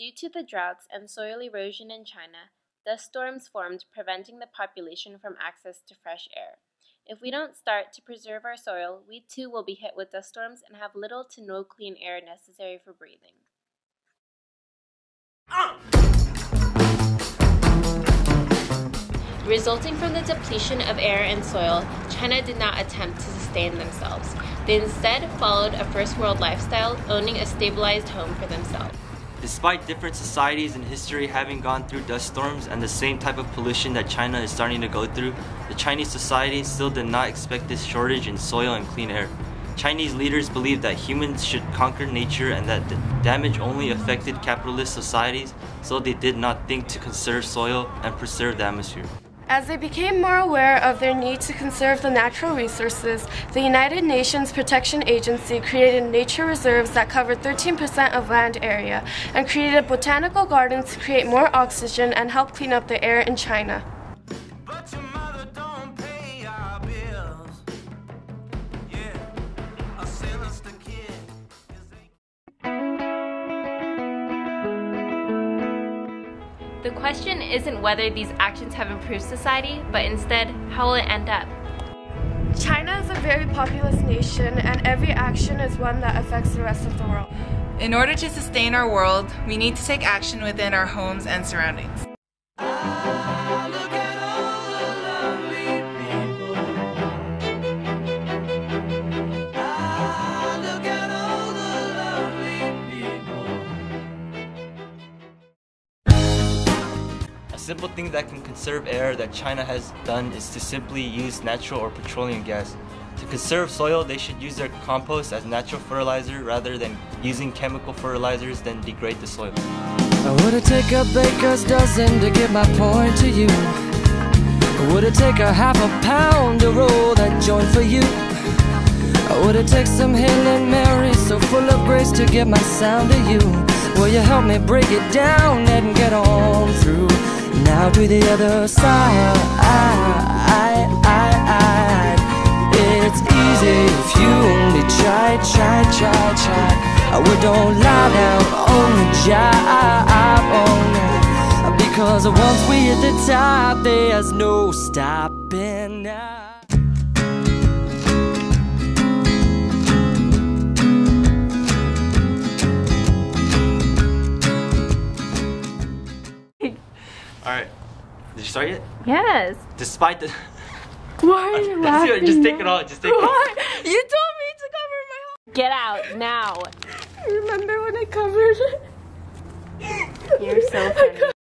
Due to the droughts and soil erosion in China, dust storms formed, preventing the population from access to fresh air. If we don't start to preserve our soil, we too will be hit with dust storms and have little to no clean air necessary for breathing. Resulting from the depletion of air and soil, China did not attempt to sustain themselves. They instead followed a first world lifestyle, owning a stabilized home for themselves. Despite different societies in history having gone through dust storms and the same type of pollution that China is starting to go through, the Chinese society still did not expect this shortage in soil and clean air. Chinese leaders believed that humans should conquer nature and that the damage only affected capitalist societies, so they did not think to conserve soil and preserve the atmosphere. As they became more aware of their need to conserve the natural resources, the United Nations Protection Agency created nature reserves that covered 13% of land area and created botanical gardens to create more oxygen and help clean up the air in China. The question isn't whether these actions have improved society, but instead, how will it end up? China is a very populous nation, and every action is one that affects the rest of the world. In order to sustain our world, we need to take action within our homes and surroundings. Simple thing that can conserve air that China has done is to simply use natural or petroleum gas. To conserve soil, they should use their compost as natural fertilizer rather than using chemical fertilizers that degrade the soil. Would it take a baker's dozen to get my point to you? Would it take a half a pound to roll that joint for you? Would it take some and Mary so full of grace to get my sound to you? Will you help me break it down and get on through? Now to the other side. It's easy if you only try, try, try, try. We don't lie down on the job, oh Because once we hit the top There's no stopping now. Alright. Did you start yet? Yes. Despite the. Why are you laughing? Just take it all. Just take it Why? You told me to cover my whole. Get out now. Remember when I covered? You're so funny.